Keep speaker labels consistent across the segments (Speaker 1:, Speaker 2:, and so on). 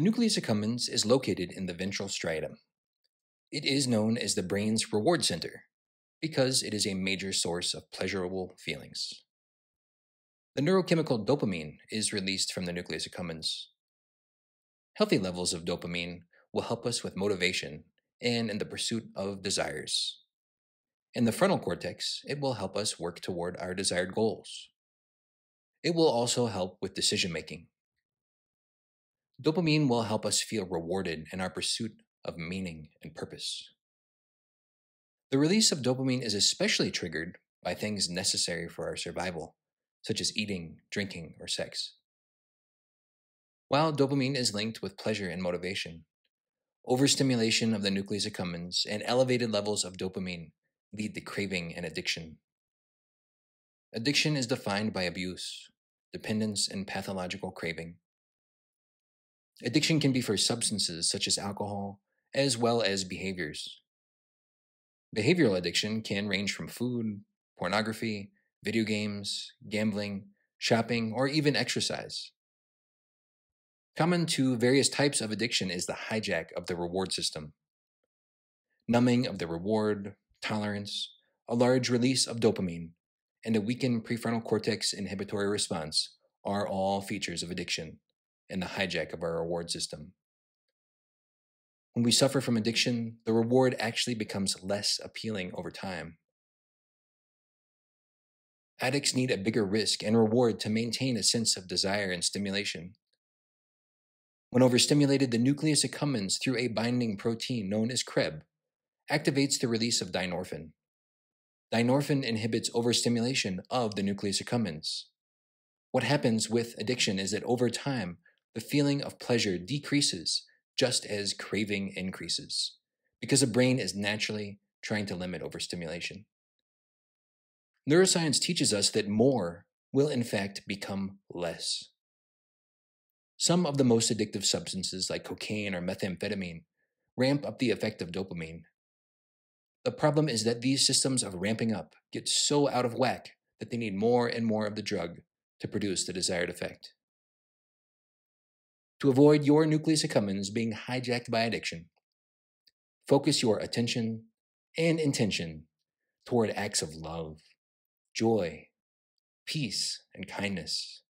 Speaker 1: nucleus accumbens is located in the ventral striatum. It is known as the brain's reward center because it is a major source of pleasurable feelings. The neurochemical dopamine is released from the nucleus accumbens. Healthy levels of dopamine will help us with motivation and in the pursuit of desires. In the frontal cortex, it will help us work toward our desired goals. It will also help with decision making. Dopamine will help us feel rewarded in our pursuit of meaning and purpose. The release of dopamine is especially triggered by things necessary for our survival, such as eating, drinking, or sex. While dopamine is linked with pleasure and motivation, overstimulation of the nucleus accumbens and elevated levels of dopamine lead to craving and addiction. Addiction is defined by abuse, dependence, and pathological craving. Addiction can be for substances such as alcohol, as well as behaviors. Behavioral addiction can range from food, pornography, video games, gambling, shopping, or even exercise. Common to various types of addiction is the hijack of the reward system. Numbing of the reward, tolerance, a large release of dopamine, and a weakened prefrontal cortex inhibitory response are all features of addiction and the hijack of our reward system. When we suffer from addiction, the reward actually becomes less appealing over time. Addicts need a bigger risk and reward to maintain a sense of desire and stimulation. When overstimulated, the nucleus accumbens through a binding protein known as CREB activates the release of dynorphin. Dynorphin inhibits overstimulation of the nucleus accumbens. What happens with addiction is that over time, the feeling of pleasure decreases just as craving increases, because the brain is naturally trying to limit overstimulation. Neuroscience teaches us that more will in fact become less. Some of the most addictive substances, like cocaine or methamphetamine, ramp up the effect of dopamine. The problem is that these systems of ramping up get so out of whack that they need more and more of the drug to produce the desired effect to avoid your nucleus accumbens being hijacked by addiction. Focus your attention and intention toward acts of love, joy, peace, and kindness.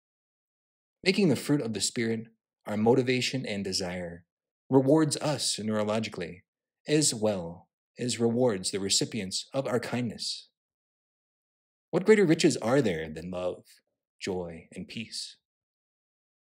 Speaker 1: Making the fruit of the Spirit our motivation and desire rewards us neurologically as well as rewards the recipients of our kindness. What greater riches are there than love, joy, and peace?